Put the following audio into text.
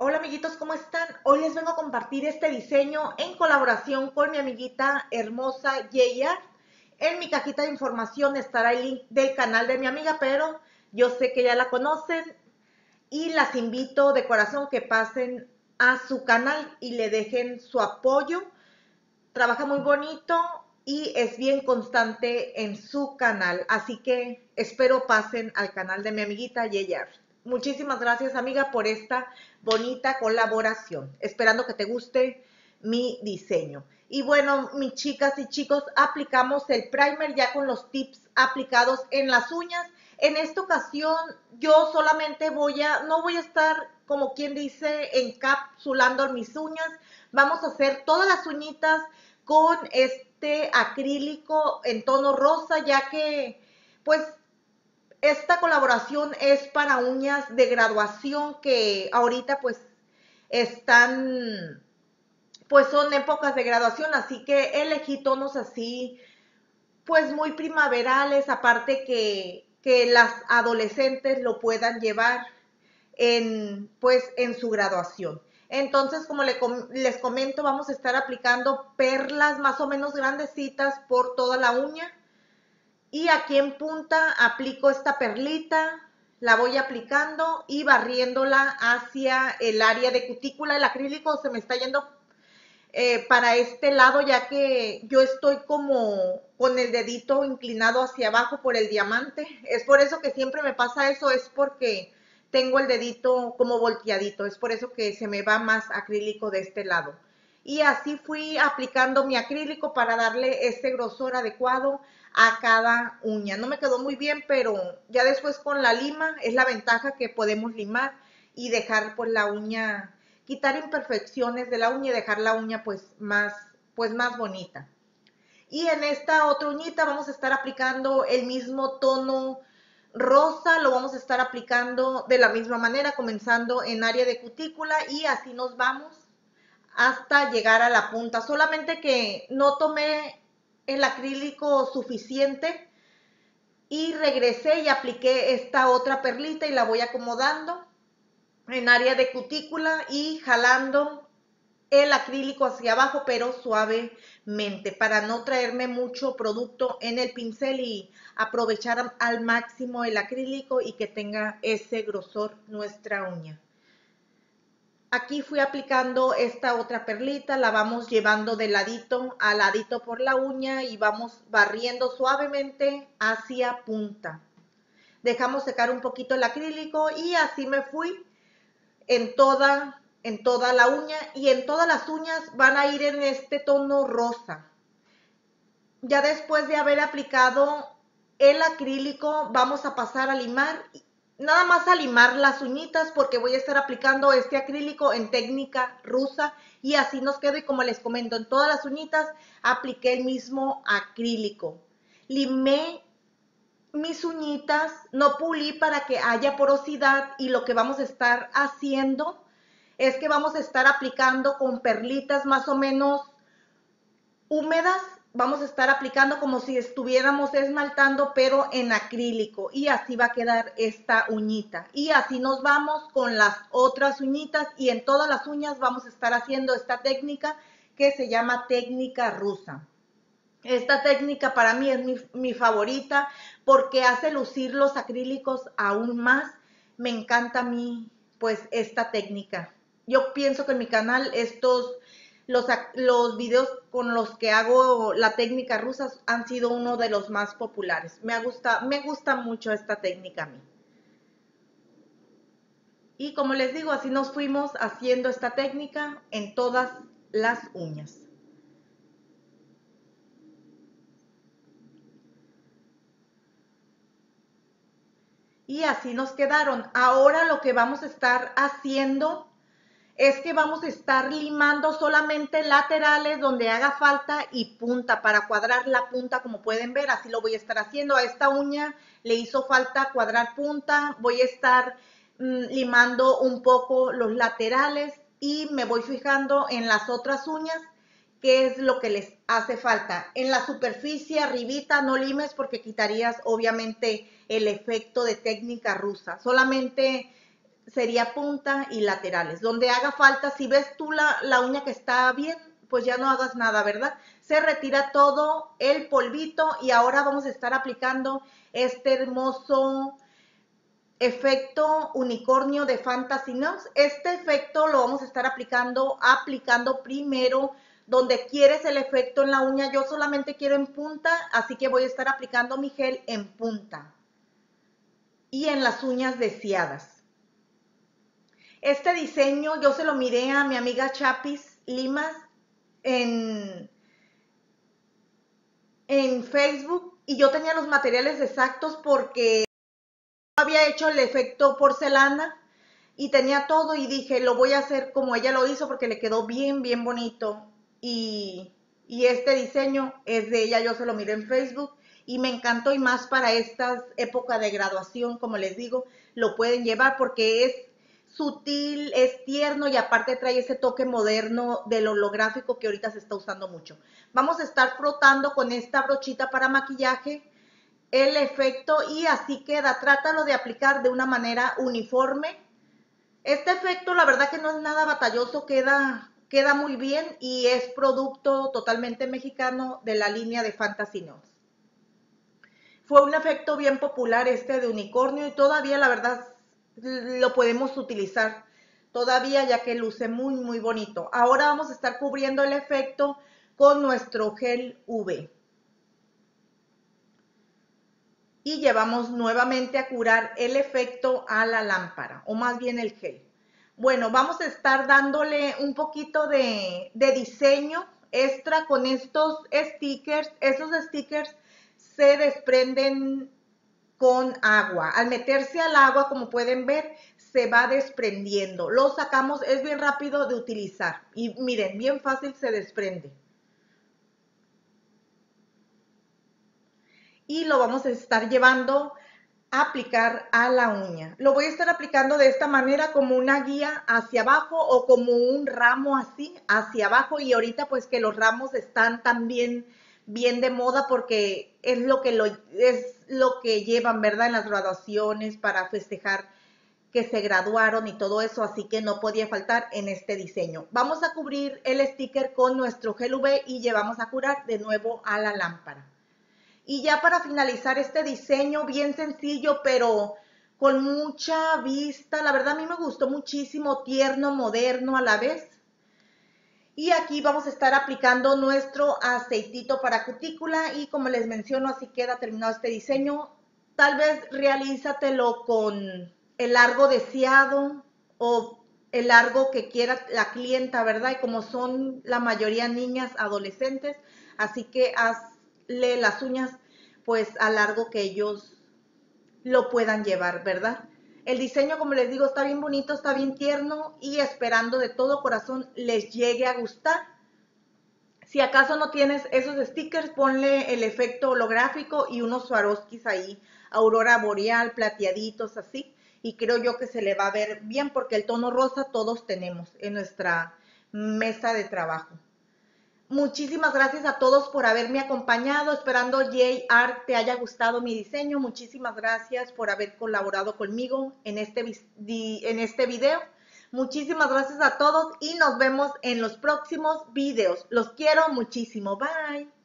Hola amiguitos, ¿cómo están? Hoy les vengo a compartir este diseño en colaboración con mi amiguita hermosa Yeya. En mi cajita de información estará el link del canal de mi amiga, pero yo sé que ya la conocen y las invito de corazón que pasen a su canal y le dejen su apoyo. Trabaja muy bonito y es bien constante en su canal, así que espero pasen al canal de mi amiguita Yeya. Muchísimas gracias, amiga, por esta bonita colaboración. Esperando que te guste mi diseño. Y bueno, mis chicas y chicos, aplicamos el primer ya con los tips aplicados en las uñas. En esta ocasión yo solamente voy a, no voy a estar como quien dice encapsulando mis uñas. Vamos a hacer todas las uñitas con este acrílico en tono rosa, ya que pues esta colaboración es para uñas de graduación que ahorita pues están, pues son épocas de graduación, así que elegí tonos así, pues muy primaverales, aparte que, que las adolescentes lo puedan llevar en, pues en su graduación. Entonces, como les comento, vamos a estar aplicando perlas más o menos grandecitas por toda la uña y aquí en punta aplico esta perlita, la voy aplicando y barriéndola hacia el área de cutícula. El acrílico se me está yendo eh, para este lado ya que yo estoy como con el dedito inclinado hacia abajo por el diamante. Es por eso que siempre me pasa eso, es porque tengo el dedito como volteadito. Es por eso que se me va más acrílico de este lado. Y así fui aplicando mi acrílico para darle este grosor adecuado a cada uña. No me quedó muy bien, pero ya después con la lima es la ventaja que podemos limar y dejar pues la uña, quitar imperfecciones de la uña y dejar la uña pues más, pues más bonita. Y en esta otra uñita vamos a estar aplicando el mismo tono rosa, lo vamos a estar aplicando de la misma manera, comenzando en área de cutícula y así nos vamos hasta llegar a la punta. Solamente que no tomé el acrílico suficiente y regresé y apliqué esta otra perlita y la voy acomodando en área de cutícula y jalando el acrílico hacia abajo pero suavemente para no traerme mucho producto en el pincel y aprovechar al máximo el acrílico y que tenga ese grosor nuestra uña. Aquí fui aplicando esta otra perlita, la vamos llevando de ladito a ladito por la uña y vamos barriendo suavemente hacia punta. Dejamos secar un poquito el acrílico y así me fui en toda, en toda la uña y en todas las uñas van a ir en este tono rosa. Ya después de haber aplicado el acrílico vamos a pasar a limar nada más a limar las uñitas porque voy a estar aplicando este acrílico en técnica rusa y así nos queda y como les comento en todas las uñitas apliqué el mismo acrílico. Limé mis uñitas no pulí para que haya porosidad y lo que vamos a estar haciendo es que vamos a estar aplicando con perlitas más o menos húmedas vamos a estar aplicando como si estuviéramos esmaltando, pero en acrílico. Y así va a quedar esta uñita. Y así nos vamos con las otras uñitas y en todas las uñas vamos a estar haciendo esta técnica que se llama técnica rusa. Esta técnica para mí es mi, favorita porque hace lucir los acrílicos aún más. Me encanta a mí, pues, esta técnica. Yo pienso que en mi canal estos los, los videos con los que hago la técnica rusa han sido uno de los más populares. Me gusta, me gusta mucho esta técnica a mí. Y como les digo, así nos fuimos haciendo esta técnica en todas las uñas. Y así nos quedaron. Ahora lo que vamos a estar haciendo es que vamos a estar limando solamente laterales donde haga falta y punta para cuadrar la punta como pueden ver así lo voy a estar haciendo. A esta uña le hizo falta cuadrar punta voy a estar mm, limando un poco los laterales y me voy fijando en las otras uñas qué es lo que les hace falta. En la superficie arribita no limes porque quitarías obviamente el efecto de técnica rusa. Solamente sería punta y laterales. Donde haga falta, si ves tú la, la uña que está bien, pues ya no hagas nada, ¿verdad? Se retira todo el polvito y ahora vamos a estar aplicando este hermoso efecto unicornio de Fantasy Knox. Este efecto lo vamos a estar aplicando, aplicando primero donde quieres el efecto en la uña. Yo solamente quiero en punta, así que voy a estar aplicando mi gel en punta y en las uñas deseadas. Este diseño yo se lo miré a mi amiga Chapis Limas en, en Facebook y yo tenía los materiales exactos porque había hecho el efecto porcelana y tenía todo y dije, lo voy a hacer como ella lo hizo porque le quedó bien, bien bonito. Y, y este diseño es de ella, yo se lo miré en Facebook y me encantó y más para estas épocas de graduación, como les digo, lo pueden llevar porque es sutil, es tierno y aparte trae ese toque moderno del holográfico que ahorita se está usando mucho. Vamos a estar frotando con esta brochita para maquillaje el efecto y así queda. Trátalo de aplicar de una manera uniforme. Este efecto la verdad que no es nada batalloso, queda, queda muy bien y es producto totalmente mexicano de la línea de Fantasy Notes. Fue un efecto bien popular este de unicornio y todavía la verdad lo podemos utilizar todavía ya que luce muy muy bonito. Ahora vamos a estar cubriendo el efecto con nuestro gel V. Y llevamos nuevamente a curar el efecto a la lámpara, o más bien el gel. Bueno, vamos a estar dándole un poquito de, de diseño extra con estos stickers. Esos stickers se desprenden con agua. Al meterse al agua, como pueden ver, se va desprendiendo. Lo sacamos, es bien rápido de utilizar. Y miren, bien fácil se desprende. Y lo vamos a estar llevando a aplicar a la uña. Lo voy a estar aplicando de esta manera como una guía hacia abajo o como un ramo así hacia abajo. Y ahorita pues que los ramos están también bien de moda porque es lo que lo, es lo que llevan, ¿verdad? En las graduaciones para festejar que se graduaron y todo eso, así que no podía faltar en este diseño. Vamos a cubrir el sticker con nuestro gel UV y llevamos a curar de nuevo a la lámpara. Y ya para finalizar este diseño, bien sencillo, pero con mucha vista, la verdad a mí me gustó muchísimo, tierno, moderno a la vez. Y aquí vamos a estar aplicando nuestro aceitito para cutícula y como les menciono, así queda terminado este diseño. Tal vez realízatelo con el largo deseado o el largo que quiera la clienta, ¿verdad? Y como son la mayoría niñas adolescentes, así que hazle las uñas pues a largo que ellos lo puedan llevar, ¿verdad? El diseño, como les digo, está bien bonito, está bien tierno y esperando de todo corazón les llegue a gustar. Si acaso no tienes esos stickers, ponle el efecto holográfico y unos Swarovskis ahí, aurora boreal, plateaditos así. Y creo yo que se le va a ver bien porque el tono rosa todos tenemos en nuestra mesa de trabajo. Muchísimas gracias a todos por haberme acompañado, esperando JR te haya gustado mi diseño. Muchísimas gracias por haber colaborado conmigo en este, en este video. Muchísimas gracias a todos y nos vemos en los próximos videos. Los quiero muchísimo. Bye.